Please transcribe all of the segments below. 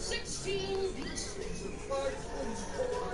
16 pieces of parchment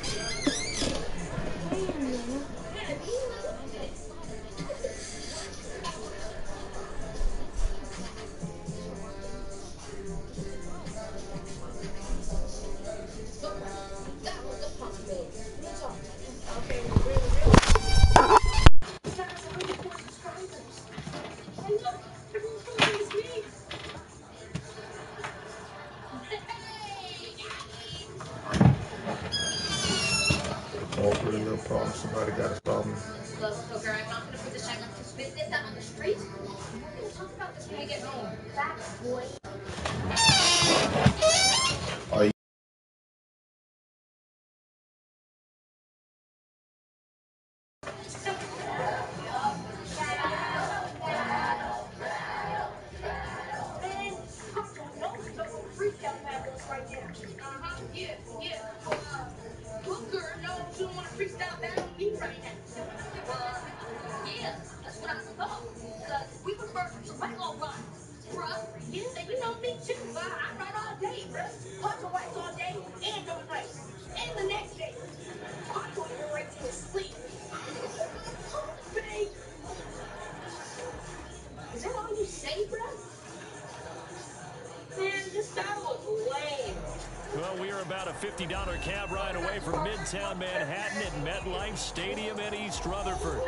$50 cab ride away from Midtown Manhattan at MetLife Stadium in East Rutherford.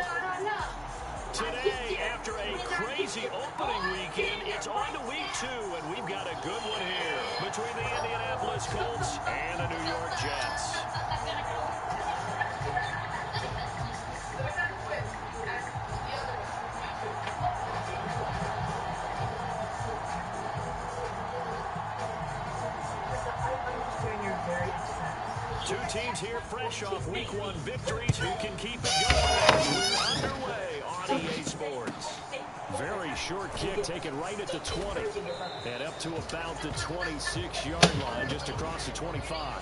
Today, after a crazy opening weekend, it's on to week two, and we've got a good one here between the Indianapolis Colts and the New York Jets. Fresh off week one victories. Who can keep it going? We're underway on EA Sports. Very short kick taken right at the 20 and up to about the 26-yard line just across the 25.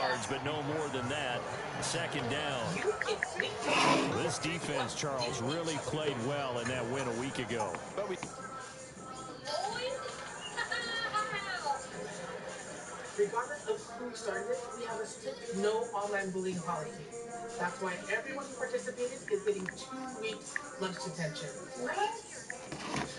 but no more than that. Second down. You can speak. This defense, Charles, really played well in that win a week ago. But we Lloyd? Regardless of who we started it, we have a strict no online bullying policy. That's why everyone who participated is getting two weeks lunch detention. What?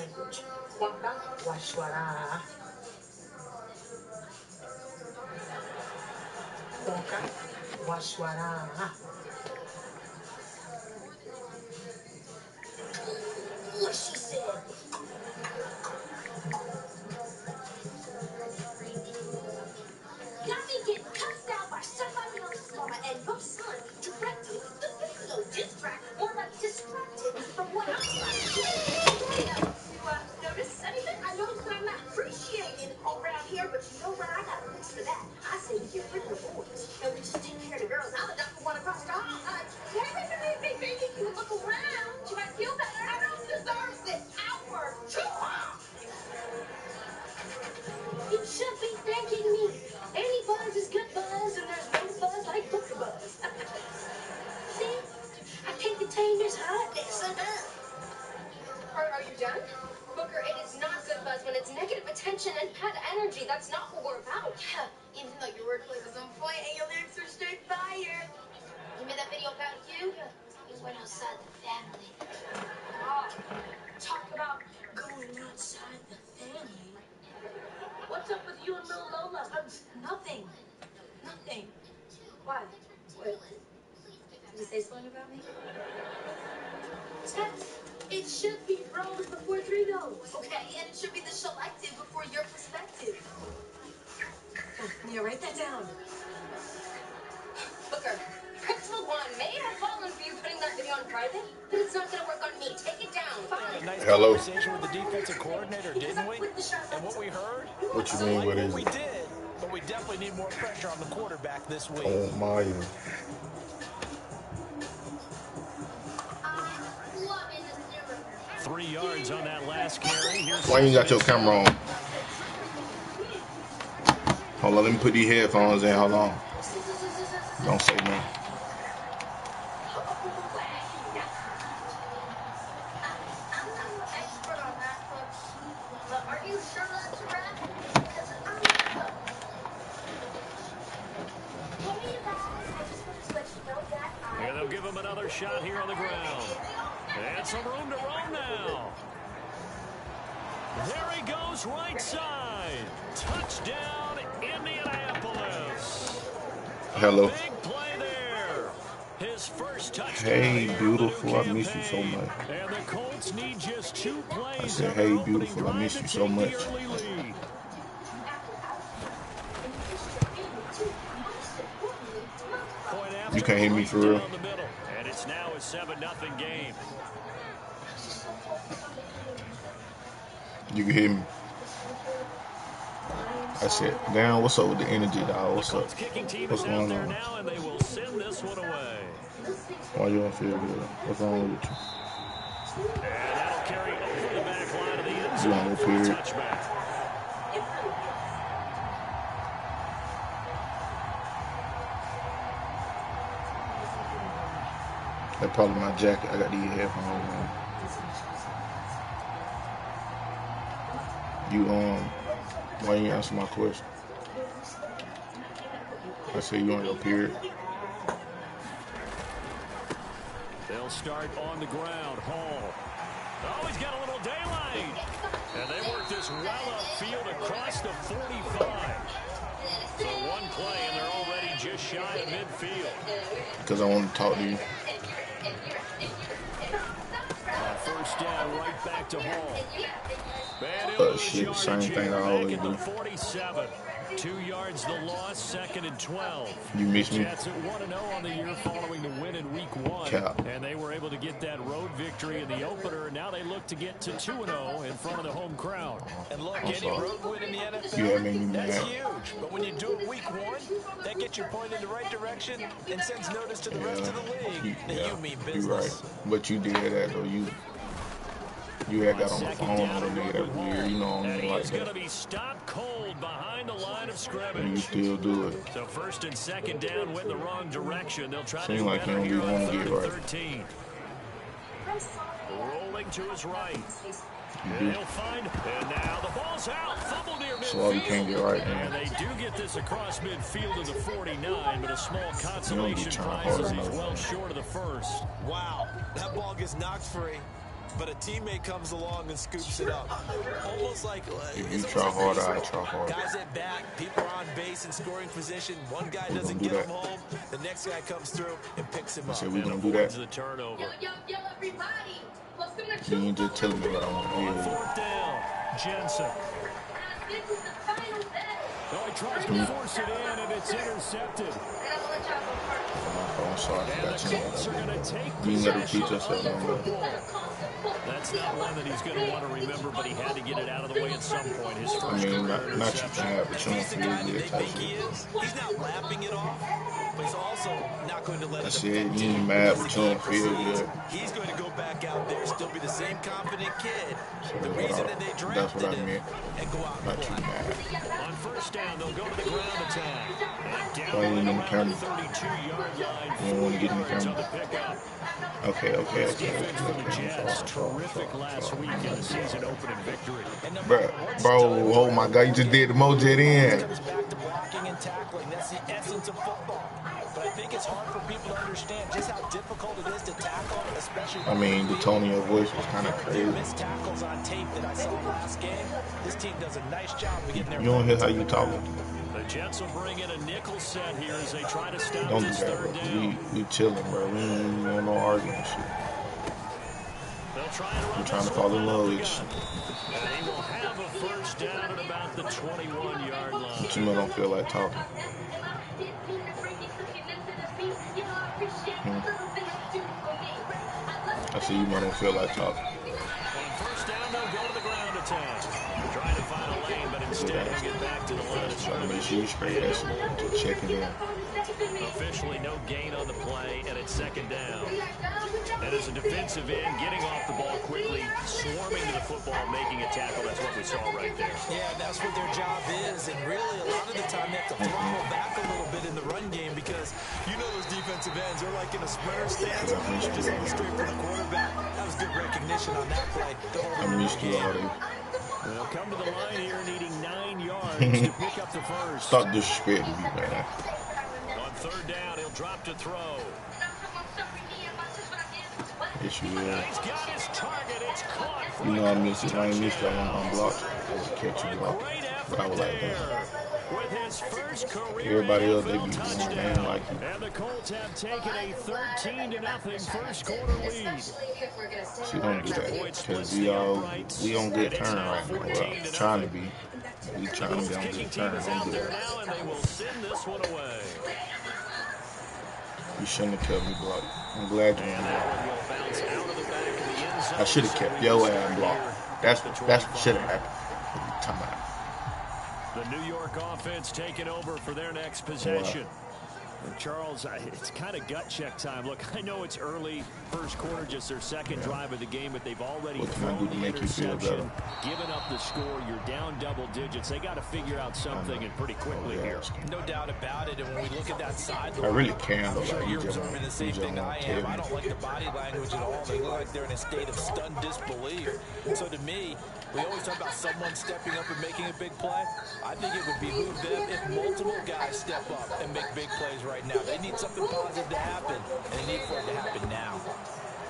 language? Washwara. Washwara. What she said. You what? I got a fix for that. I get rid of the boys and we just take care the girls. I'm a dump one across the hall. Uh, hey, hey, hey, hey, baby, you look around. You might feel better. I don't deserve this hour. Too. You should be thanking me. Any buzz is good buzz, and there's no buzz like Booker Buzz. See? I can't contain this hotness. Are, are you done? Booker, it is not buzz when it's negative attention and bad energy. That's not what we're about. Yeah, even though your wordplay was on point and your lyrics were straight fire. You made that video about you? You went outside the family. Oh, talk about going outside the family. What's up with you and Lil Lola? Um, nothing. Nothing. Why? What? Did you say something about me? Tess, it should be pros before three goes. Okay, and it should be the selective before your perspective. Yeah, write that down. Booker, Principal One may have fallen for you putting that video on private, but it's not going to work on me. Take it down. A nice Hello. conversation with the defensive coordinator, didn't we? And what we heard? What you mean, like what what is we did, but we definitely need more pressure on the quarterback this week. Oh my. Three yards on that last carry. Here's Why you got your camera on? Hold on, let me put these headphones in. Hold on. Don't say nothing. I'm not an expert on that, but, but are you sure that's right? Because I'm not. Hey, you guys, I just wanted to let you know that I. And they'll give him another shot here on the ground. And some room to roam now. There he goes, right side. Touchdown, Indianapolis. Hello. Big play there. His first touchdown. Hey, beautiful. I miss you so much. And the Colts need just two plays. I said, hey, beautiful. I miss you so much. early lead. Point after You can't hear me for real? down the middle. And it's now a 7 nothing game. You can hear me. I said, damn, what's up with the energy, dog? What's up? What's going on? Why you don't feel good? What's wrong with you? You want to period? That's probably my jacket. I got these headphones on. You um, why you answer my question? I said you on your period. They'll start on the ground. Hall. Oh, he's got a little daylight. And they work this well upfield across the 45. So one play, and they're already just shy of midfield. Because I want to talk to you. On down, right back to Hall. Bad illegal shit, same thing here, I always do. 47. Two yards the loss, second and 12. You miss me? Jets at 1-0 on the year following the win in week one. Cap. And they were able to get that road victory in the opener. And now they look to get to 2-0 in front of the home crowd. And look, I'm any sorry. road win in the NFL, Yeah, it made me that's mad. huge. But when you do it week one, that gets your point in the right direction and sends notice to the rest of the You, league that yeah, you mean you business. right. But you did that though. You you had got on the phone with a nigga that weird. You know what I mean? Like going to that. be stopped cold behind the line of And you still do it. So first and second down went the wrong direction. They'll try to Seem like better you don't on wanna get right. 13. Rolling to his right. You And do. he'll find, and now the ball's out. Fumble near midfield. So you can't get right, And they do get this across midfield to the 49, but a small consolation prize as he's well short of the first. Wow, that ball gets knocked free, but a teammate comes along and scoops it up. Almost like uh, If you it's try almost like harder, I baseball. try harder. Guys at bat, people are on base in scoring position. One guy We doesn't do get him home, the next guy comes through and picks him I up. said We're gonna do that. the turnover. Yo, yo, yo, everybody. You ain't just telling me what I want to On hear. fourth down, Jensen. This is the final day. Oh, he tries to force it in, and it's intercepted. I'm gonna let y'all go first. I'm sorry, I And got you. Colts are going to take You ain't gotta possession teach us that of the no more. football. That's not one that he's going to want to remember, but he had to get it out of the way at some point. His first I mean, not, not you interception. but you don't He's the feel they think he is. He's not lapping it off, but he's also not going to let I it affect you him mad, but you don't feel good. He's going to go back out there, still be the same confident kid. So The that's reason what I- that they that's what I him meant. and go out Not play. mad. On first down, they'll go to the ground attack. And down right in the camera? the 32-yard line. You don't wanna get in the camera. Okay, okay, okay. defense for the okay, Jets, sorry, sorry, terrific sorry, last sorry. week in the season opening victory. And no Bro, bro, oh my God, you just did the Mojet in. comes back to blocking and tackling. That's the essence of football. But I think it's hard for people to understand just how difficult it is to tackle, especially I mean, the tone of your voice was kind of crazy. missed tackles on tape that I saw last game. This team does a nice job of getting their You don't hear how you talking. The Jets will bring in a nickel set here as they try to stop Don't do that, third bro. down. We, we chilling, bro. We ain't don't no arguing shit. They'll try and run I'm trying to fall in love of the with gun. And he will have a first down at about the 21-yard line. But you know, don't feel like talking. Hmm. I see you know, don't feel like talking. A lane, but get back to the line of Trying to make scrimmage. sure you straight. That's just checking in. Officially no gain on the play, and it's second down. That is a defensive end, getting off the ball quickly, swarming to the football, making a tackle, that's what we saw right there. Yeah, that's what their job is. And really, a lot of the time, they have to throttle back a little bit in the run game because you know those defensive ends, they're like in a sprinter stance, just going straight for the quarterback. That was good recognition on that play. to hold him I'm used to all this. They'll come to the line here needing Stop disrespecting me, man. On third down, he'll drop to throw. Yes, you will. He's got his target. It's caught. for You know I missed it. I ain't missed that one on block. Just catch you block. But I was like, there. that. With his first career Everybody else, they be doing ain't like you. And the Colts have taken a 13 to nothing first quarter lead. She don't do that because we all we on good turn right now. Well, trying to be. We trying to be on good team turn. is Don't out there now, and they will send this one away. You shouldn't have kept me blocked. I'm glad you And did that that. one will bounce out of the back of the end zone. I should have kept your ass blocked. That's that's what should have happened. Talking about? The New York offense taking over for their next possession. And Charles, it's kind of gut check time. Look, I know it's early, first quarter, just their second drive of the game, but they've already What thrown do the make you feel interception, given up the score. You're down double digits. They got to figure out something and pretty quickly Oh, yeah, here. No doubt about it. And when we look at that side, I really can, I'm sure Like, you you're observing the same thing I am. I don't like the body language at all. They look like they're in a state of stunned disbelief. So to me, we always talk about someone stepping up and making a big play. I think it would behoove them if multiple guys step up and make big plays right now. They need something positive to happen, and they need for it to happen now.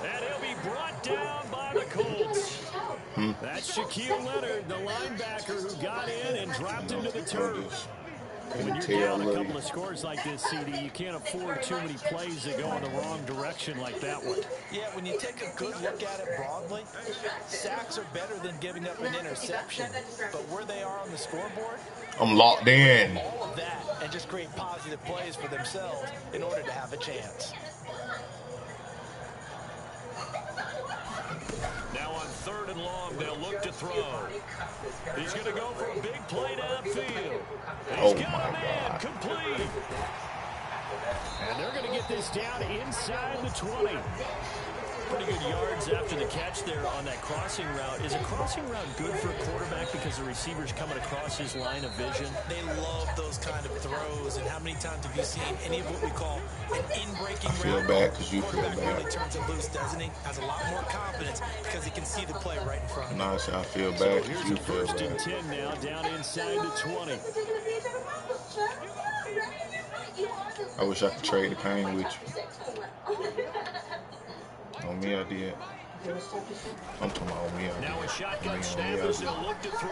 And he'll be brought down by the Colts. That's Shaquille Leonard, the linebacker who got in and dropped him to the turf. Can When you you're tell, down a couple of scores like this, CD, you can't afford too many plays that go in the wrong direction like that one. Yeah, when you take a good look at it broadly, sacks are better than giving up an interception. But where they are on the scoreboard, I'm locked in. all of that and just create positive plays for themselves in order to have a chance. Now on third and long, they'll look to throw. He's going to go for a big play downfield. Oh my God. complete. And they're going to get this down inside the 20. Pretty good yards after the catch there on that crossing route. Is a crossing route good for a quarterback because the receiver's coming across his line of vision? They love those kind of throws. And how many times have you seen any of what we call an in-breaking I feel route? bad 'cause you feel Quarterback bad. really turns it loose, doesn't he? Has a lot more confidence because he can see the play right in front of him. Nah, I say I feel bad here's because you feel first and 10 now, down inside the 20. I wish I could trade the pain with you. On me, I did. I'm talking about on me, I did. Now a I shotgun snap on me, I as did. they'll look to throw.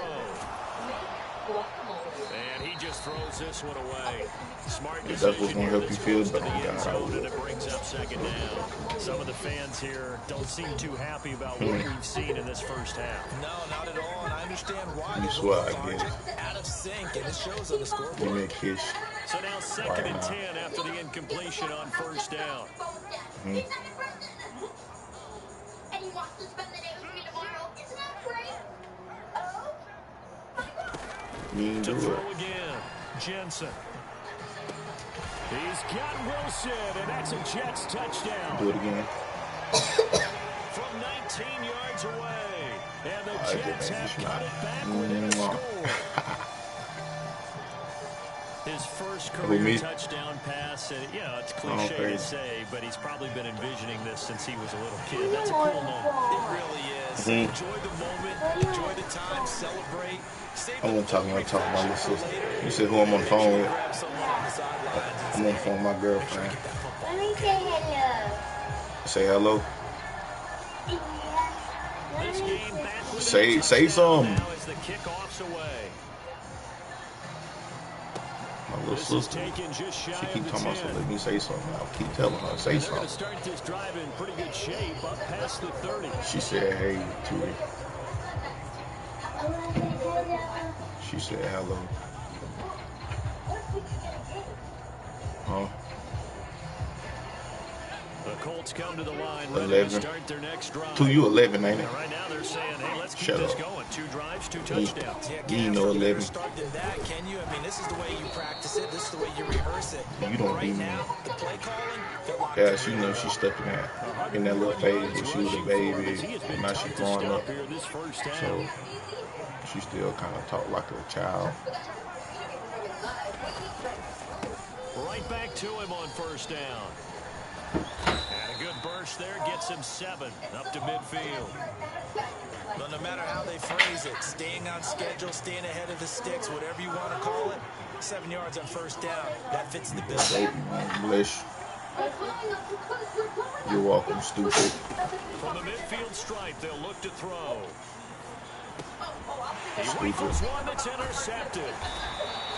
And he just throws this one away. Smart If that's what's gonna help you feel better, the you end got it. zone, and it brings up second down. Some of the fans here don't seem too happy about what Hmm. we've seen in this first half. No, not at all, and I understand why. You They swear, I guess. out of sync, and it shows on the Give scoreboard. me a kiss. So now second Right and 10 after the incompletion on first down. Mhm. And wants to spend the day with me tomorrow. Isn't that great? Oh, You ain't To throw again, Jensen. He's got Wilson, and that's a Jets touchdown. Do it again. from 19 yards away. And the Jets have it it back within a score. His first Who, career me? touchdown pass, and you know, it's cliche okay. to say, but he's probably been envisioning this since he was a little kid. That's a cool moment. It really is. Mhm. Enjoy the moment, enjoy the time, celebrate. Save I the won't talk about glory talking about my flash little sister. You said who I'm on the phone with? Grab someone on the sidelines and I'm on the phone with my girlfriend. you get that football. let me say hello. Say hello. This game back within Say- a say touchdown something. My little sister. taken just shy She keep talking about something. Let me say something. I'll keep telling her. Say And they're going to something. start this drive in pretty good shape up past the 30. She said hey to me. She said hello. 11. to start their next drive. To you 11, ain't it? And right now they're saying, hey, let's keep Shut this up. going. Two drives, two You- touchdowns. Yeah, You know have 11. start than that, can you? I mean, this is the way you practice it. This is the way you rehearse it. You don't right be me. the play calling, Yeah, she really know she stuck in that in that little phase when she was a baby. And now she's growing up. Here this first half. So she still kind of talk like a child. Right back to him on first down. And a good burst there gets him seven up to midfield. But no matter how they phrase it, staying on schedule, staying ahead of the sticks, whatever you want to call it, seven yards on first down, that fits the bill. Baby, man, bless you. You're welcome, stupid. From the midfield stripe, they'll look to throw. Oh, oh, he rifles one that's intercepted.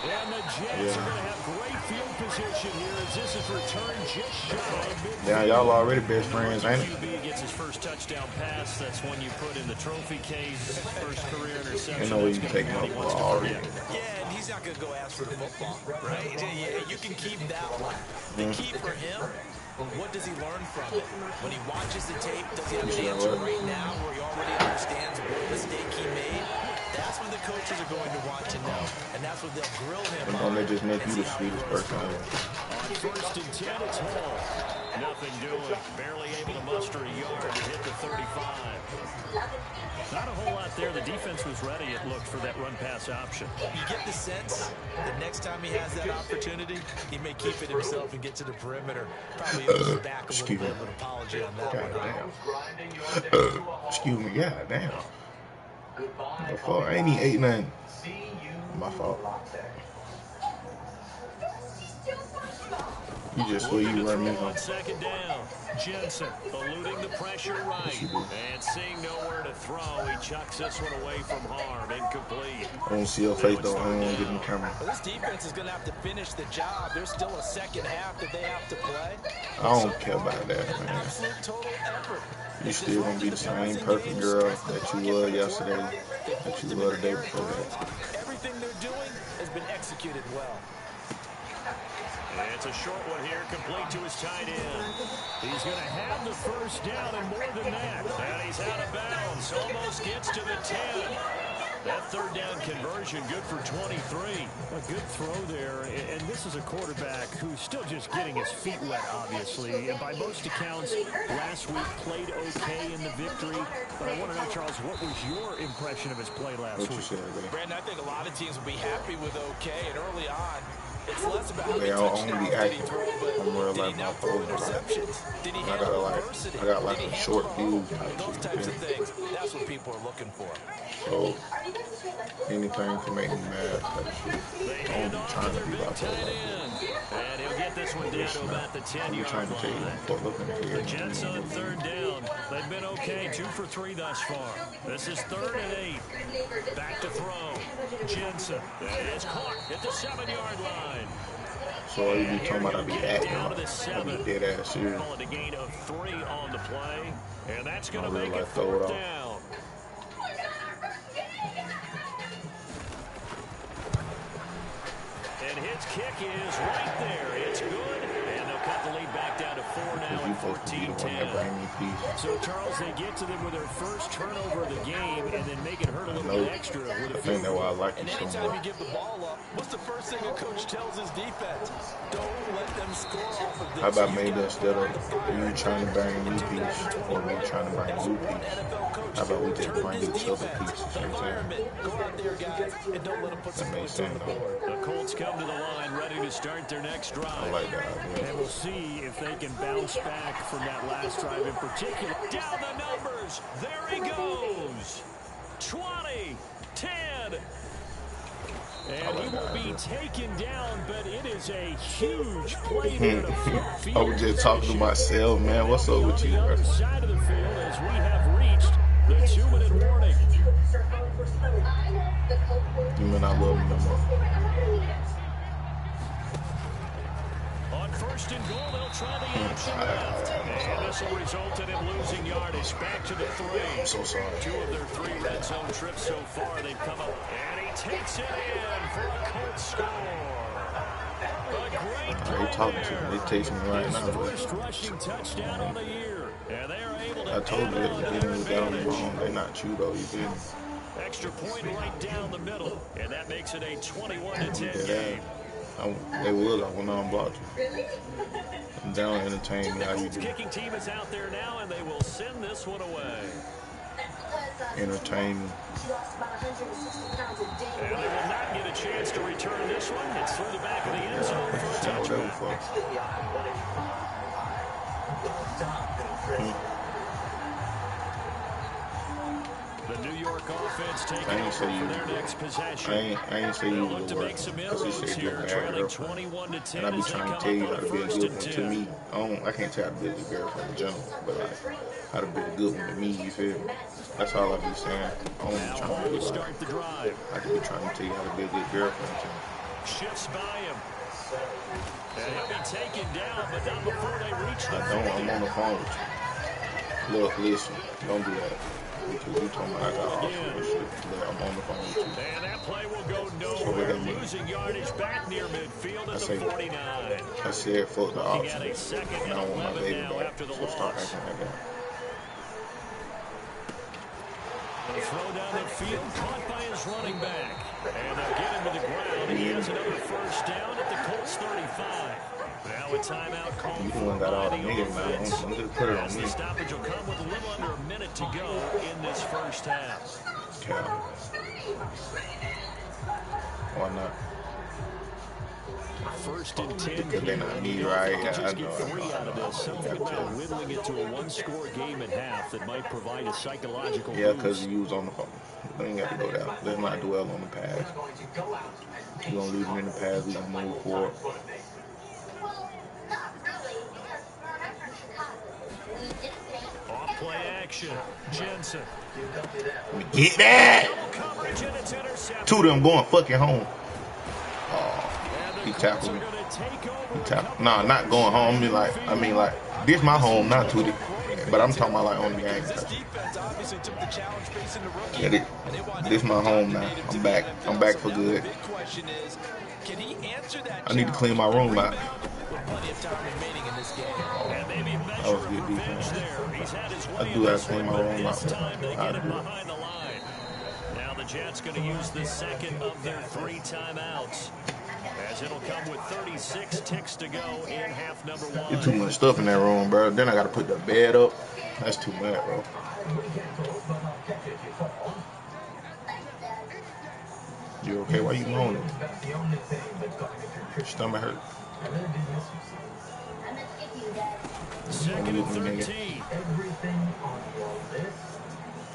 And the Jets Yeah. are going to have great field position here as this is returned just shy of midfield. Now y'all already best friends, ain't it? Gets his first touchdown pass. That's when you put in the trophy case. First career interception. You know That's you gonna be taking up wants to already. Yeah, and he's not going to go ask for the football, right? Yeah, you can keep that one. The Mm-hmm. key for him, what does he learn from it? When he watches the tape, does he have an answer right now where he already understands what mistake he made? That's what coaches are going to want to know, and that's what they'll grill him And on. they just make you the sweetest person ever? On first and 10, it's Hall. Nothing doing. Barely able to muster a yard to hit the 35. Not a whole lot there. The defense was ready, it looked, for that run-pass option. You get the sense that next time he has that opportunity, he may keep it himself and get to the perimeter. Probably owes back a little excuse bit me. of an apology on that God one. damn. Uh, excuse me, god damn. My fault. I ain't even ate nothing. My fault. You just where you run me on second down. Jensen eluding the pressure right. And seeing nowhere to throw, he chucks this one away from harm. Incomplete. I don't see your face though. I don't get in the camera. Well, this defense is going to have to finish the job. There's still a second half that they have to play. I don't care about that, man. Absolute total effort. You still gonna be the same perfect girl that you were yesterday, that you were the day before that. Everything they're doing has been executed well. And it's a short one here, complete to his tight end. He's going to have the first down and more than that. And he's out of bounds, almost gets to the 10. That third down conversion, good for 23. A good throw there, and this is a quarterback who's still just getting his feet wet, obviously. And by most accounts, last week played okay in the victory. But I want to know, Charles, what was your impression of his play last week? Brandon, I think a lot of teams will be happy with okay, and early on, they all only did he active. throw, but I'm real like my phones. interceptions? I got like? I got like a short moment? type Those shit. types of things, that's what people are looking for. So anything to make me mad type shit. I don't be trying to be about that. Like, And he'll get this one down to about the 10-yard trying to tell you, line. but look in the. Jets on third down. They've been okay, two for three thus far. This is third and eight. Back to throw. Jensen. It is caught at the seven-yard line. So you be talking about, I be acting like the I be dead ass serious. Call it a gain of three on the play. And that's going to really make it like it fourth down. And his kick is right there. 14 10. So, Charles, they get to them with their first turnover of the game and then make it hurt a little bit extra with a field I know why I like And anytime so you give the ball up, what's the first thing a coach tells his defense? Don't let them score off of this. How about maybe instead of you trying to bang new piece or me trying to bang new piece, how about we just bring each other pieces? You know? Go out there, guys, and don't let them put some points on the board. The Colts come to the line ready to start their next drive. I like that. Idea. And we'll see if they can bounce back from that last drive in particular. Down the numbers. There he goes. 20, 10. And he will be taken down, but it is a huge play there to flip field. I was just talking to myself, man. What's up with you, On the bro? side of the field as we have reached the two-minute warning. You may not love me no more. First and goal, they'll try the option left. And this will result in him losing yardage. Back to the three. I'm so sorry. Two of their three red zone trips so far, they've come up. And he takes it in for a Colts score. A great They talking to me. They text me right now. first rushing touchdown on the year. And they are able to I told you add that on you to didn't get on the wrong. They not you though. You didn't. Extra point right down the middle. And that makes it a 21 to 10 You did game. That. I, they would. I went on and blocked you. And they don't entertain me how you do. kicking team is out there now, and they will send this one away. Entertain me. And they will not get a chance to return this one. It's through the back of the end zone for a Say I ain't say you- for their next possession. I ain't, I ain't say you was the to Because he said you're trailing girlfriend. 21 to 10 And I be trying to tell you how to be a good one. To me, I don't, I can't tell how to be a good girlfriend in general, but like how to be a good one to me. You feel me? That's all I be saying. I don't be trying to to be like, start the drive. I just be trying to tell you how to be a good girlfriend. To me. Shifts by him. And he'll be taken down, but not before they reach the I don't. I'm on the phone with you. Look, listen, don't do that. Because you told me I got off and shit. But I'm on the phone you. And that play will go nowhere, losing yardage back near midfield at the 49. I see said fuck the option. at a second and I want my baby back. after the So start acting like that. The throw down the field, caught by his running back. And they'll get him to the ground, and he has another first down at the Colts 35. Now a timeout called for all by the offense. Just put it on me. the stoppage will come with a little under a minute to go in this first half. Cal. Why not? First and 10 Because they here. not and me, right? Just I get know, three out of this, something about whittling it to a one-score game at half that might provide a psychological Yeah, because you was on the phone. We ain't got to go down. Let's not dwell on the past. We're going to leave them in the past. We going to move forward. Protection. Jensen. Get that! Two of them going fucking home. Oh, he tackled me. He tap- Nah, not going home. I mean like, I mean like, this my home, not Tootie. But I'm talking about like on the game. Yeah, this, this my home now. I'm back. I'm back for good. I need to clean my room out. That was good defense. I do in have this to clean one, my but room this out. time they I do. behind. Now the Jets going to use the second of their three timeouts. As it'll come with 36 ticks to go in half number one. Too much stuff in that room, bro. Then I gotta put the bed up. That's too much, bro. You okay? Why you moaning? Your stomach hurt. Second and Don't mute me, 13.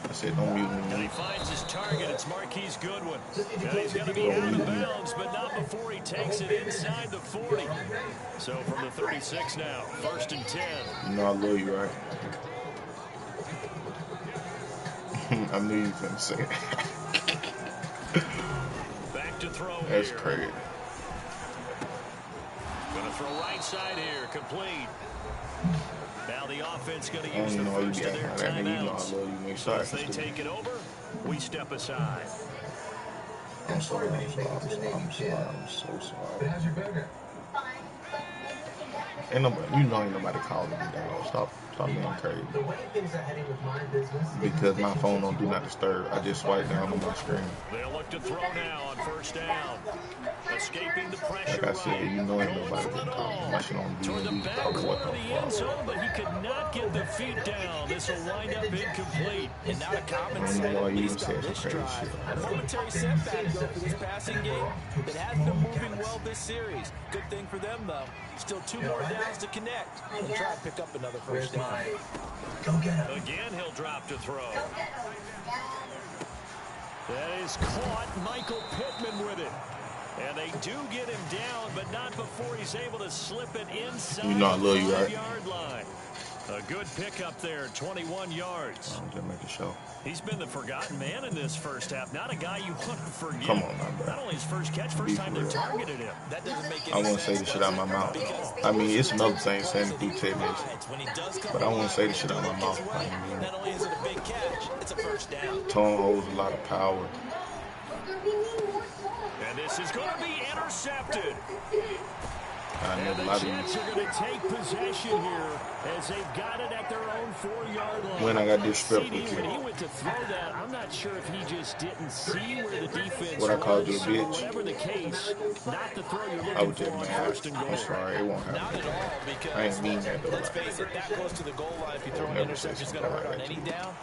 I said don't mute me. And he finds his target. It's Marquise Goodwin. Now he's going to be out of bounds, but not before he takes it inside the 40. So from the 36 now, first and 10. You know I love you, right? I knew you was gonna say it. Back to throw That's here. crazy. Going to throw right side here, complete. Now the offense going to use the know why you first be of acting their like that. You know timeouts. love you, nigga. So Sorry. as they take it over, we step aside. I'm sorry. I'm sorry. I'm sorry. I'm sorry. I'm so sorry. Ain't nobody, you know, ain't nobody calling me, dog. Stop, stop being crazy. The way things are heading with my business. Because my phone don't do not disturb. I just swipe down on my screen. They'll look to throw now on first down. Escaping the pressure. Like I said, you know ain't Going nobody gonna it call me. all. My shit on Toward the D&D. back Probably corner what of the the end zone, but he could not get the feet down. This will wind up incomplete. And not a common I don't know why at you least even on said this some crazy drive. shit. A momentary setback, though, for this passing game that hasn't been moving well this series. Good thing for them, though. Still two more downs to connect and try to pick up another first down. Go get him. Again, he'll drop to throw. That is caught. Michael Pittman with it. And they do get him down, but not before he's able to slip it inside You know I love you, the right? five-yard line. A good pickup there, 21 yards. I'm just making sure. He's been the forgotten man in this first half. Not a guy you want to forget. Come on now, bro. Not only his first catch, Be first time they real. targeted him. That doesn't make I any won't say sense, the shit does out my mouth. I mean, it's another thing saying it through 10 minutes. When he does come But I won't say the shit out my mouth. his I mean, Not only is it a big catch, it's a first down. Tone holds a lot of power. This is going to be intercepted. I And the Jets are going to take possession here as they've got it at their own four-yard line. When I got disrespectful to when you. he went to throw that, I'm not sure if he just didn't see where the defense What I called you a was. bitch? Whatever the case, not the throw you're I looking was just for on first and goal. I'm sorry. It won't Not happen. at all, because I ain't mean that, though. let's face it, that close to the goal line, if you throw an interception, it's going to hurt on any down.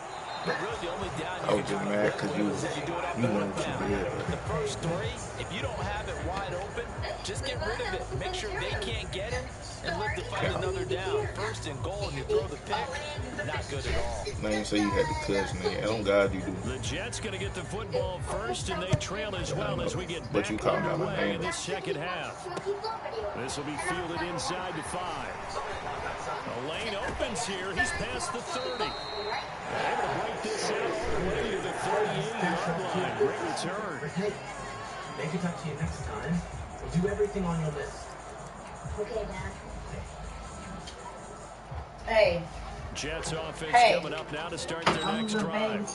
But really, the only down I was can just mad avoid 'cause you- is if you do it off you the know what you did. First three, if you don't have it wide open, just get rid of it. Make sure they can't get it and live to fight Yeah. another down. First and goal, and you throw the pick, not good at all. I ain't say you had the cuss, nigga. On God, you do. The Jets going to get the football first, and they trail as well as we get But back you called me out my underway in name. this second half. This will be fielded inside the five. A lane opens here. He's past the 30. Able to break this out all the way to the 38-yard line. Great return. Hey, they can talk to you next time. We'll Do everything on your list. Okay, Dad. Hey, Jets offense Hey. coming up now to start their I'm next drive.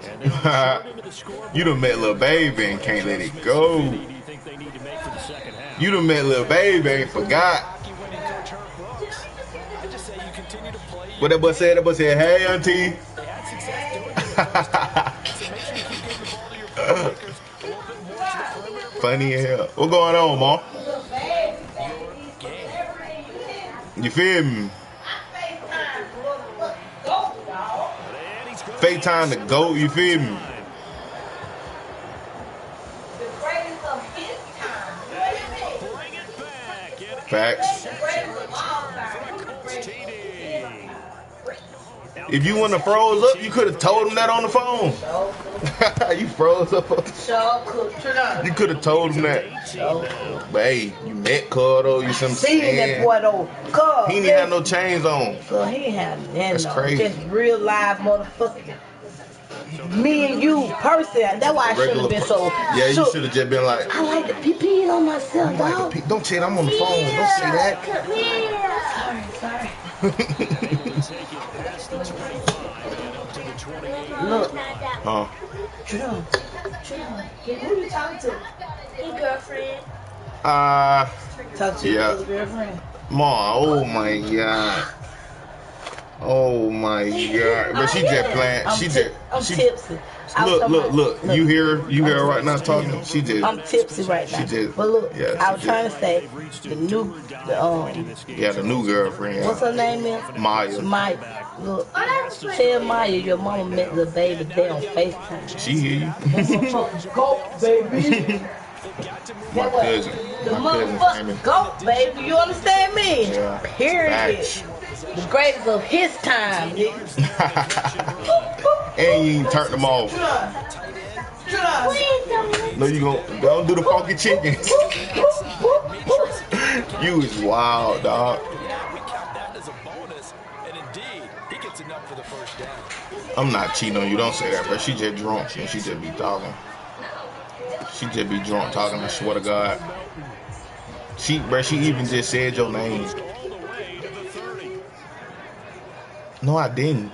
baby. And they're short into the. You done met little Baby and can't let it go. What do you think they need to make for the second half? You done met little Baby and forgot. Hockey winning coach Herb Brooks. I just say you continue to play. What that boy said? That boy said, hey, auntie. They had success doing it the first time. So make sure you keep getting the ball to your playmakers a little bit more to the perimeter. Funny as hell. What going on, ma? You feel me? Gonna FaceTime the GOAT, you feel me? time. Bring it back. And Facts. If you wouldn't have froze up, you could have told him that on the phone. you froze up. So cool. Turn on. You could have told him that. But hey, you met Cud though. You see what I'm Seen that boy though. Cuz. He didn't have no chains on. So he ain't have. That's though. crazy. Just real live motherfucker. Me and you, person. That's why I should have been so. Yeah, you should have just been like, I like to pee peeing on myself, like dog. the don't say. I'm on the phone. Don't say that. Come here. Sorry, Take it past the 25 and up to the 28. sorry. Look, Huh? True. Who you talking to? Hey, girlfriend. Uh, Talk to Yeah. your girlfriend. Ma, oh my god. Oh my god. But she just playing. She just. I'm She, tipsy. I look, look, about- look. You hear, you hear her right now talking. She did. I'm tipsy right now. She did. But look, Yeah, I was did. trying to say the new, the um, Yeah, the new girlfriend. what's her name is? Maya. Maya. Look, tell Maya your mama met the baby there on FaceTime. She hear you. Go, baby. My cousin. The My cousin family. motherfucker goat, baby. You understand me? Yeah. Period. Facts. The greatest of his time, and you ain't turned them off. No, you gon' don't do the funky chicken. you is wild, dog. I'm not cheating on you. Don't say that, bro. She just drunk and she just be talking. She just be drunk talking. I swear to God. She, bro, she even just said your name. All the way to the 30. No, I didn't.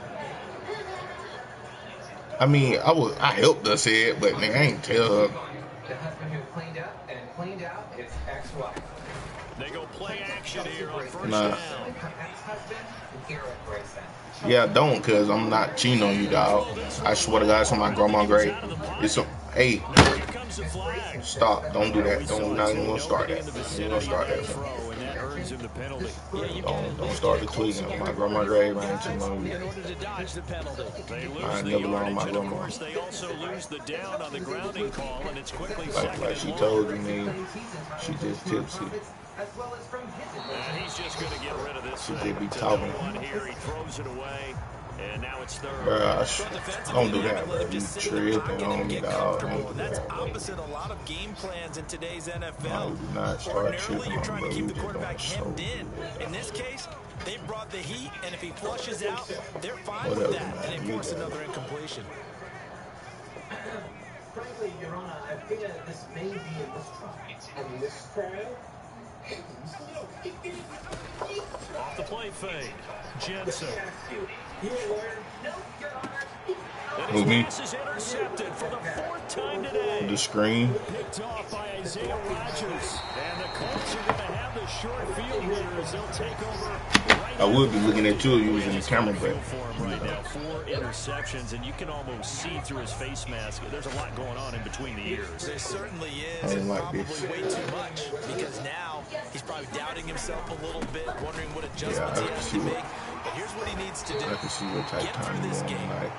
I mean, I was, I helped her say it, but nigga, I ain't tell her. The husband who cleaned up and cleaned out his ex-wife. They go play action here on first Nah. down. Ex-husband, Garrett Grayson. Yeah, don't, cause I'm not cheating on you, dog. I swear to God, it's on my grandma grave. It's a, hey, Here comes the flag. stop. Don't do that. Don't, not even gonna start that. Gonna start that. Throw, and that earns him the penalty. Oh, don't, don't start the tweeting. My grandma grave, I ain't cheating on you. In order to dodge the penalty. They lose I the never learned my yardage, and of grandma. course, they also lose the down on the grounding call, and it's quickly Like, second like she long. told you, man. She just tipsy. As well as from his And he's just going to get rid of this She did be talking. one here. He throws it away, and now it's third. Bruh, I don't do that, bro. You tripping on me, Get dog. comfortable. Don't do That's that, bro. opposite a lot of game plans in today's No, NFL. do not start Ordinarily, tripping you're trying bro. to keep the quarterback hemmed so. in. In this case, they brought the heat, and if he flushes out, they're fine Whatever, with that, man. and they You force another incompletion. Frankly, Your Honor, I figure this may be a mistrial. And this trial? Off the play fade. Jensen. You Who, me? is intercepted for the fourth time today. The screen. Picked off by Isaiah Rodgers. And the Colts are going to have the short field here as they'll take over right I would be looking at you if you was in the camera, but right now. Four interceptions, and you can almost see through his face mask. There's a lot going on in between the ears. There certainly I is, don't like probably this. way too much. Because now he's probably doubting himself a little bit, wondering what adjustments I he has to what make. But here's what he needs to do. I can see what type Get of time you this on game. tonight.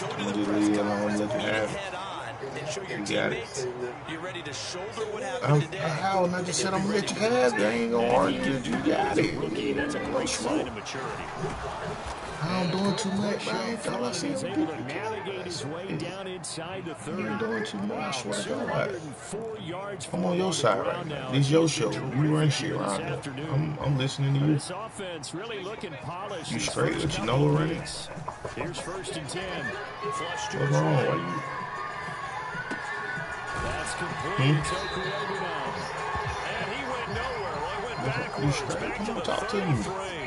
Go to I'm the press leave it alone, conference, let you meet it have it. head on, and show your You got it. teammates you're ready to shoulder what I'm, today. how and I just said I'm gonna let you have it. I ain't gonna argue that you got it. Rookie, that's a great sign of maturity. I don't doing too much, I ain't thought I seen able people navigate his way down inside the You third. ain't doing too much, I swear to God. 204 I'm on your side right now. This your show. You run shit around here. I'm, I'm listening to you. This offense really looking polished. You straight, but you know already? Here's first and ten. Flush to What's wrong? Why you? That's complete. Hmm? And he went nowhere. They went You straight? Back Come on, talk to me.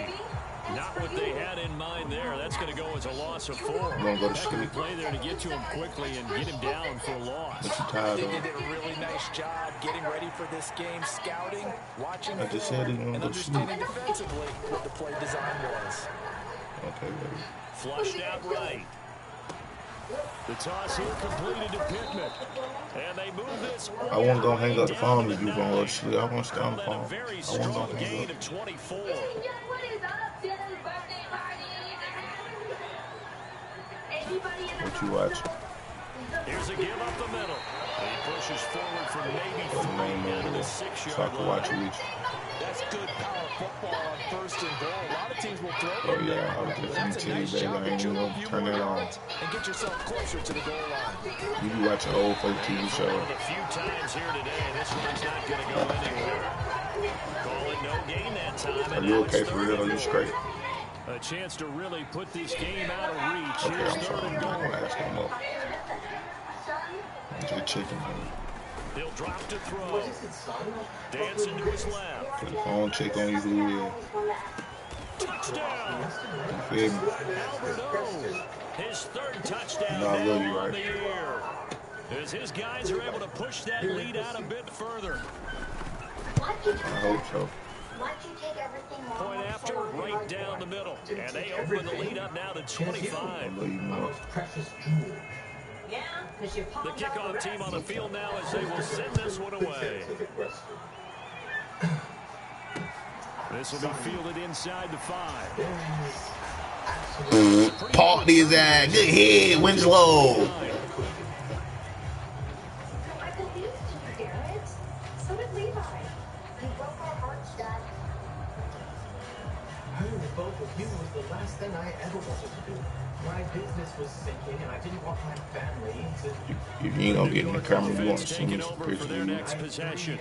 33. Not what they had in mind there. That's going to go as a loss of four. gonna go to Heck of a sleep. play there to get to him quickly and get him down for a loss. What you I tired think they did a really nice job getting ready for this game, scouting, watching I just film, said gonna and go to understanding defensively what the play design was. Okay, baby. Flushed out right. The toss here completed to Pittman. And they move this. I won't go hang up the phone if you gonna go to sleep. I want to stay on the phone. I won't strong go hang up. 24. What is up, Dylan's birthday party? Anybody in the What you watch? Here's a give up the middle. He pushes forward for maybe three down to the so six-yard can watch line. it with. That's good power football on first and goal. A lot of teams will throw Oh it yeah, there. I was just That's a gonna nice you, job. I Get ain't gonna turn that on. and get yourself closer to the goal line. You be watching old folk TV of the few times here today, this one's not going to go anywhere. Are and you now it's okay for real? Are you goal. straight? A chance to really put this game out of reach. Okay, Here's I'm third sorry. and I'm not goal. gonna ask no more. I'm just checking. He'll drop to throw. Dancing to his left. Put the phone check on you who it is. Touchdown. You feel me? Alberto. His third touchdown No, I love now you, on right? the year. As his guys are able to push that lead out a bit further. I hope so. Why'd you take everything wrong Point after, so long and right down the middle. And they open the lead up now to 25. love you more. Precious jewel. Yeah, because you The kickoff team on the field now as they will send this one away. This will be fielded inside the five. Park his ass. Good head, Winslow. My business was sinking, and I didn't want my family to. If you ain't gonna get in the camera, you want Offense to see me taking some over for their next possession.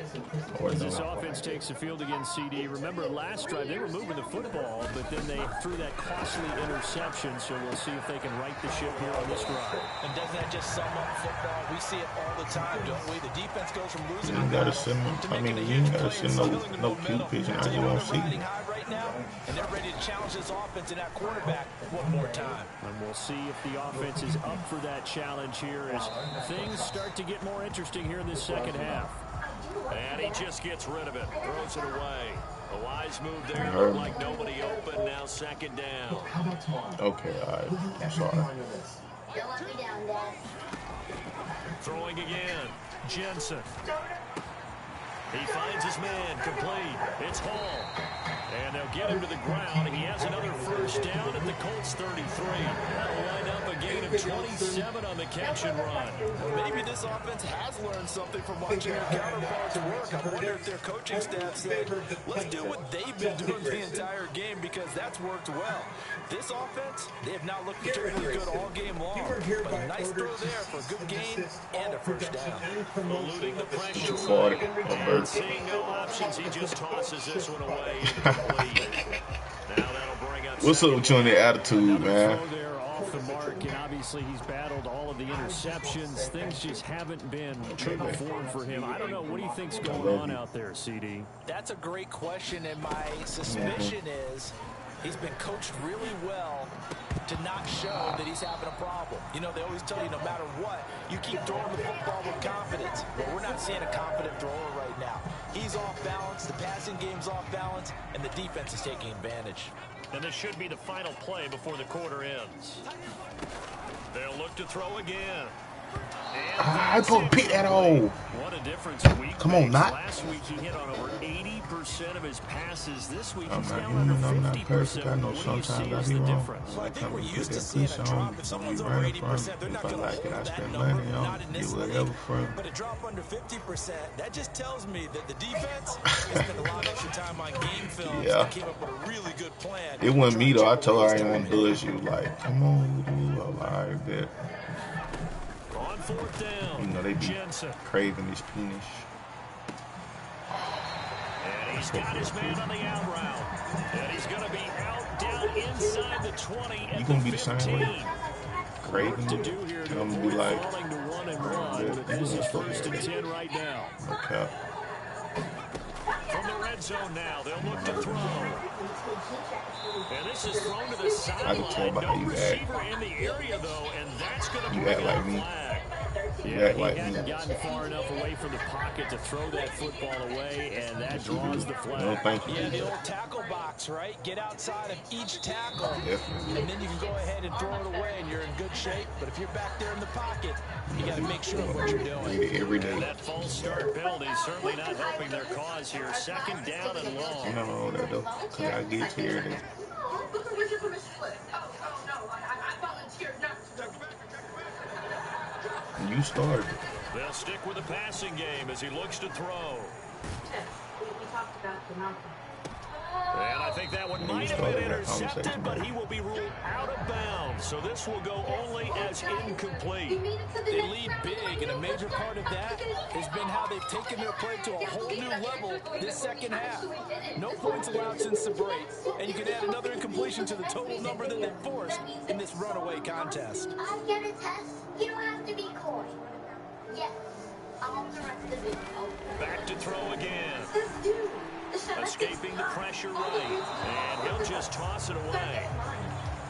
Or As this no. offense takes the field against CD, remember last drive they were moving the football, but then they threw that costly interception. So we'll see if they can right the ship here on this drive. And doesn't that just sum up football? We see it all the time, don't we? The defense goes from losing You a ain't gotta battle send to I mean, you ain't gotta play send no no cute momentum. picture. I just you're on wanna see riding you. high right now, and they're ready to challenge this offense and that quarterback one more time. And we'll see if the offense is up for that challenge here as things start to get more interesting here in this second half. And he just gets rid of it, throws it away. A wise move there, heard looked like nobody open, now second down. How about tomorrow? Okay, alright. I'm sorry. On your list. Don't let me down, Dad. Throwing again, Jensen. He finds his man, complete. It's Hall. And they'll get him to the ground. He has another first down at the Colts 33. That'll line up a gain of 27 on the catch and run. Maybe this offense has learned something from watching their counterparts work. I wonder if their coaching staff said, let's do what they've been doing the entire game because that's worked well. This offense, they have not looked particularly good all game long. But a nice throw there for a good gain and a first down. Eluding the pressure. Forty. And seeing no options, he just tosses this one away incomplete. Now that'll bring up What's up with you and that attitude, man? throw there off the mark, and obviously he's battled all of the interceptions. Things just haven't been true to form for him. I don't know. What do you think's going on out there, CD? That's a great question, and my suspicion is he's been coached really well to not show that he's having a problem. You know, they always tell you no matter what, you keep throwing the football with confidence. Well, we're not seeing a confident thrower right now. He's off balance, the passing game's off balance, and the defense is taking advantage. And this should be the final play before the quarter ends. They'll look to throw again. And I that's go it. pick that hole. What a difference a week Come on, not- Last week he hit on over 80% of his passes. This week I'm he's not, down you under know, I'm not 50%. perfect. I know What do you sometimes see I as be the wrong. difference? Well, I Like, think I'm we're used put to that seeing a on. drop. If If someone's you over from 80%, they're it, not if I going to like it, I that spend number, money not on in it. this league. But a drop under 50%, that just tells me that the defense has spent a lot of extra time on game film Yeah. and came up with a really good plan. It wasn't me though. I told her I didn't want to to do it. She was like, "Come on, dude." I'm like, "All right, bet." On fourth down, You know they be Jensen. craving this penis. And he's got his man on the out route. And he's going to be out down inside the 20 at You gonna be the same way? Craving To do here to I'm gonna be like, falling to one and one, but this is first and ten right now. okay. From the red zone now, they'll look to throw. And this is thrown to the I can tell sideline. No you act. receiver in the area, though, and that's going to You bring like a me. Flag. You Yeah, act he like hadn't me. gotten far enough away from the pocket to throw that football away, and that draws the No, flag. thank you. Yeah, the old tackle box, right? Get outside of each tackle, Definitely. and then you can go ahead and throw it away, and you're in good shape. But if you're back there in the pocket, you got to make sure of what you're doing. Read it every day. That false start penalty certainly not helping their cause here. Second down and long. You know that though, cause I get here. You start. They'll stick with the passing game as he looks to throw. We, we talked about the mountain. think that one might have been intercepted, but he will be ruled out of bounds. So this will go only as incomplete. They lead big, and a major part of that has been how they've taken their play to a whole new level this second half. No points allowed since the break, and you can add another incompletion to the total number that they forced in this runaway contest. I get a test. You don't have to be coy. Yes. I'll direct the video. Back to throw again. This dude. Escaping the pressure right. And he'll just toss it away.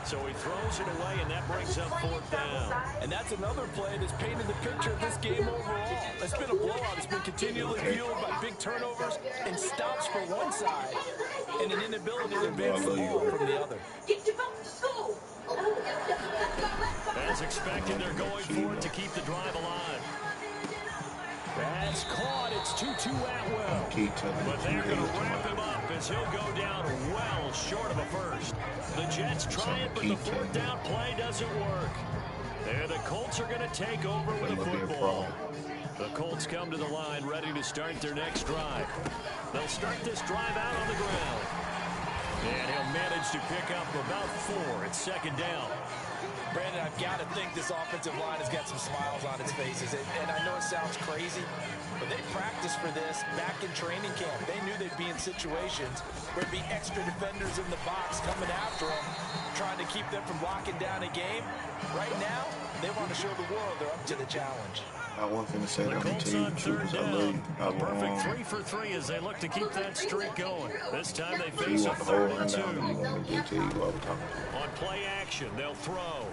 So he throws it away, and that brings up fourth down. And that's another play that's painted the picture of this game overall. It's been a blowout. It's been continually fueled by big turnovers and stops for one side and an inability to advance the ball from the other. As expected, they're going for it to keep the drive alive. That's caught. It's Tutu Atwell. But they're going to wrap him up as he'll go down well short of a first. The Jets try it, but the fourth down play doesn't work. And the Colts are going to take over with the football. The Colts come to the line ready to start their next drive. They'll start this drive out on the ground. And he'll manage to pick up about four at second down. Brandon, I've got to think this offensive line has got some smiles on its faces. And, I know it sounds crazy, but they practiced for this back in training camp. They knew they'd be in situations where there'd be extra defenders in the box coming after them, trying to keep them from locking down a game. Right now, they want to show the world they're up to the challenge. I wasn't going to say that to you, because I love you. I A perfect three for three as they look to keep that streak going. This time they face a third and two. rundown, and you want me to you what I'm. On play action, they'll throw.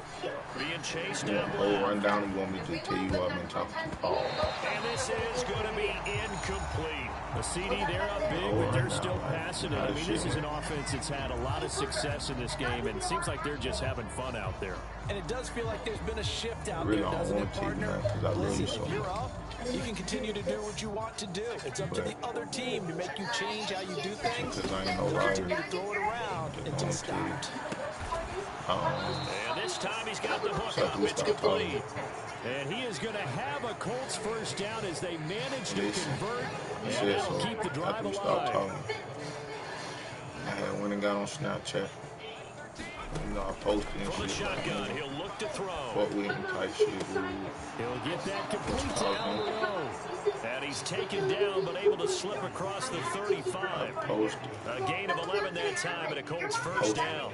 Being chased You want down whole left. rundown, you want me to tell you what I've been talking about. And this is going to be incomplete. The CD, they're up big, but they're still passing it. I mean, this is an offense that's had a lot of success in this game, and it seems like they're just having fun out there. And it does feel like there's been a shift out Really, there, doesn't it, want partner? man, 'cause I Listen, you so if you're much. up, you can continue to do what you want to do. It's up to the other team to make you change how you do things. Because I ain't no You liar. continue to throw it around until Okay. stopped. Um, And this time he's got the hook up. It's start talking. complete. And he is going to have a Colts first down as they manage to convert, and that'll so. keep the drive After we alive. talking, I had went and got on Snapchat. You know, I posted and From the shit. shotgun, he'll look to throw. Fuck with him type shit. He'll get that complete to Alvaro. And he's taken down, but able to slip across the 35. Posted. A gain of 11 that time, and a Colts first down.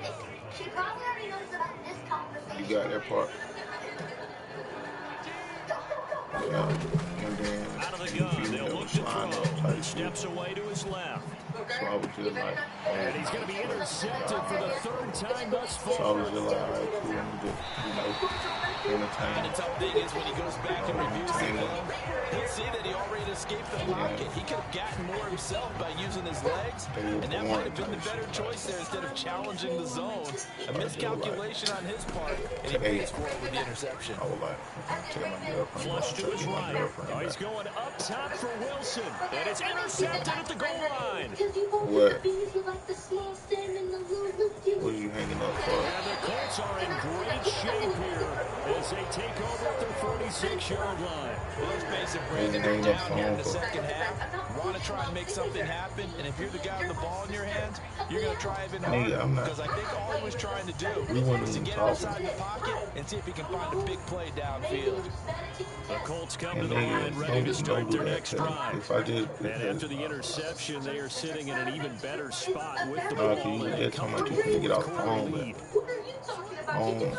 She probably already knows about this conversation. You got that part. Yeah. And then Out of the gun, they'll look to throw. type He shit. steps away to his left. So I was just like, And he's going to be intercepted for the third time thus so I was just like, all right, cool. Me just, you know, And the tough thing is when he goes back and reviews the film, he'll see that he already escaped the pocket. He could have gotten more himself by using his legs, and that might have been the better choice there instead of challenging the zone. A miscalculation on his part, and he pays for it with the interception. I was like, tell my girlfriend. Flush to his right. Oh, he's going up top for Wilson. And it's intercepted at the goal line. What? Bees are like the small salmon, the little loop What are you hanging up for? And the Colts are in great shape here as they take over at their 46-yard line. Well, let's face it, Brandon, they're down here in the second half. Want to try and make something happen, and if you're the guy with the ball in your hands, you're going to try even harder. not- Because I think all he was trying to do We was to get talking. outside the pocket and see if he can find a big play downfield. The Colts come to the line ready to start their that. drive. If I just, And after the interception, they are sitting in an even better spot with the ball. can you and get talking about you get off the phone, lead. um,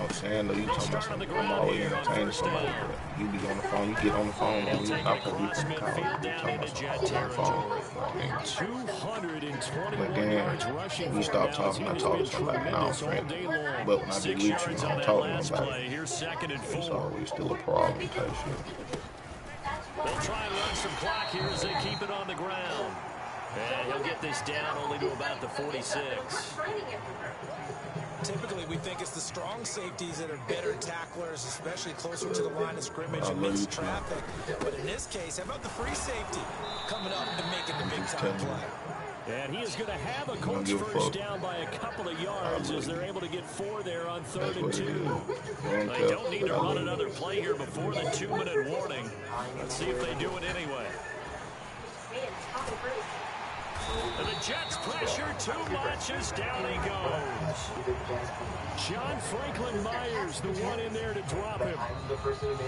I'm saying though, you talking about something. I'm always entertaining somebody. but You be on the phone, you get on the phone, and you not gonna be from the talking about something the phone. Like, 221 But then yards rushing you stop talking, I talk to somebody. Now I'm tremendous all friendly. day long. But when I be with you, yards I on don't that talk last to nobody. play. Here's second and It's always still a problem type shit. They'll try and run some clock here as they keep it on the ground. And he'll get this down only to about the 46. Typically, think it's the strong safeties that are better tacklers, especially closer to the line of scrimmage I and love mixed you, too. traffic. But in this case, how about the free safety coming up and making the big Just time play? And he is going to have a don't Colts first down by a couple of yards as they're able to get four there on third and what it is. two. They don't need to run another play here before the two-minute warning. Let's see if they do it anyway. The Jets pressure too much as down he goes. John Franklin Myers, the one in there to drop him.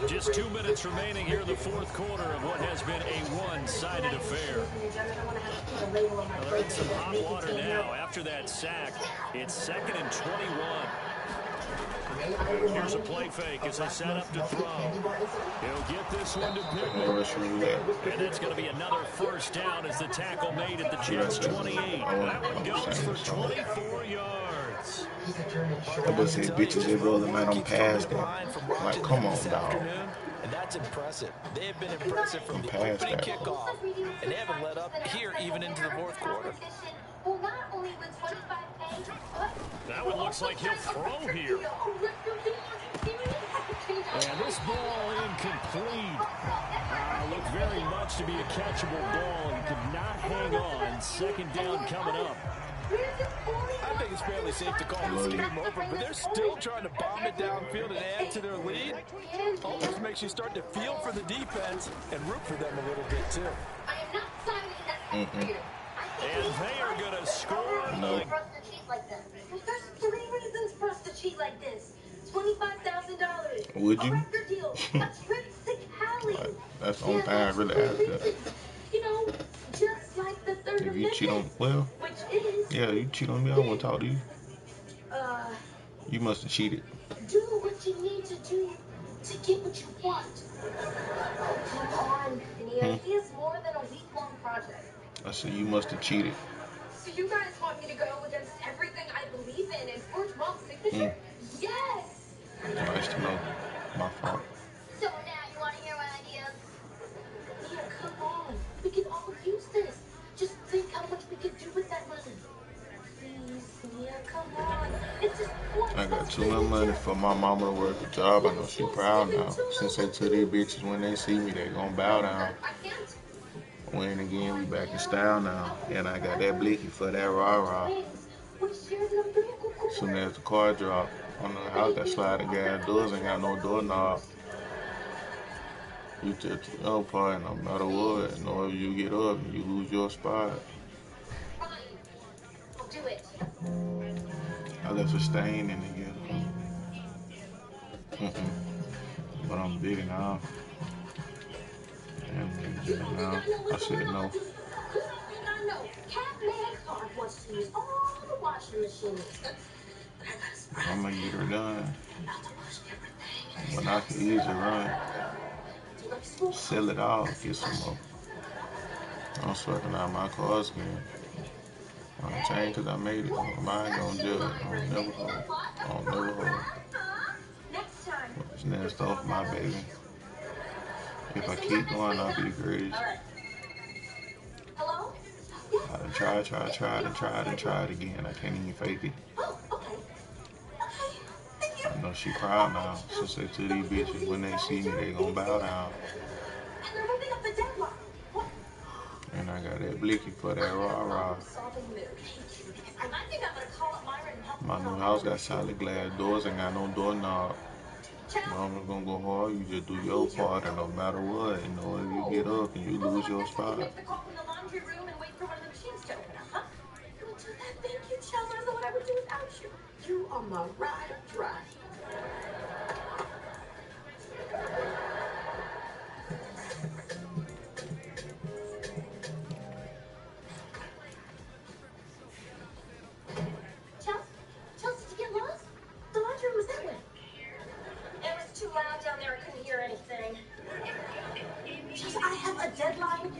Just two minutes remaining here in the fourth quarter of what has been a one-sided affair. Well, some hot water now after that sack. It's second and 21. Here's a play fake as they set up to throw. He'll get this one to Pittman. And that's going to be another first down as the tackle made at the Jets 28. That one goes for 24 yards. I would say bitches they roll the man on them. Like, come on, dog. And that's impressive. They've been impressive from the opening kickoff, and they haven't let up here even into the fourth quarter. Will not only win 25 pay, but That one looks like he'll throw here. And this ball incomplete. Uh, looked very much to be a catchable ball. and could not hang on. Second down coming up. I think it's fairly safe to call this game over, but they're still trying to bomb it downfield and add to their lead. Almost makes you start to feel for the defense and root for them a little bit, too. I am not signing that. Mm-mm. And they are going to score. No. For us to cheat like that. There's three reasons for us to cheat like this. Twenty-five thousand dollars. Would you? A record deal. a trip to Cali. Like, that's the only thing I really ask that. You know, just like the third If you cheat on, well, which is, yeah, you cheat on me, I won't talk to you. uh, You must have cheated. do what you need to do to get what you want. Come on, Phineas. Hmm. He is more than a week-long project. I said, you must have cheated. So you guys want me to go against everything I believe in and forge mom's signature? Hmm. Yes! Nice to know. My fault. So now you want to hear my ideas? Mia, come on. We can all use this. Just think how much we could do with that money. Please, Mia, come on. It's just one I got too much money for my mama to work a job. I know she proud now. Since they tell these bitches when they see me, they gonna bow down. I can't. Win again, we back in style now. And I got that blicky for that rah rah. We share the umbilical cord. Soon as the car drop, on the house that sliding gas doors ain't got no doorknob. You just your part, no matter what. Know if you get up, you lose your spot. I left a stain in the ghetto. But I'm big now. Know? Use I a surprise. I'm gonna get her done. When I can run, you like school? sell it all, get some more. I'm sweating out my cars again. I'm changed cause I made it. Mine gonna judge. I don't never hold. I don't never hold. Next off my baby. If I keep going, I'll be. Hello? I done tried, tried, tried, and tried, and tried again. I can't even fake it. Oh, okay. Okay. Thank you. I know she proud now. She said to these bitches, when they see me, they gonna bow down. And they're moving up the deadline. What? And I got that blicky for that rah rah. Solving mood. Thank you. Because I think I'm gonna call up Myra and help My new house got solid glass doors and got no doorknob. Mama's gonna go hard, you just do your part, and no matter what, you know, if you get up and you lose your spot. Make the the laundry room and wait for one of the machines to open up, huh? You that. Thank you, Chelsea. I don't know what I would do without you. You are my ride or die.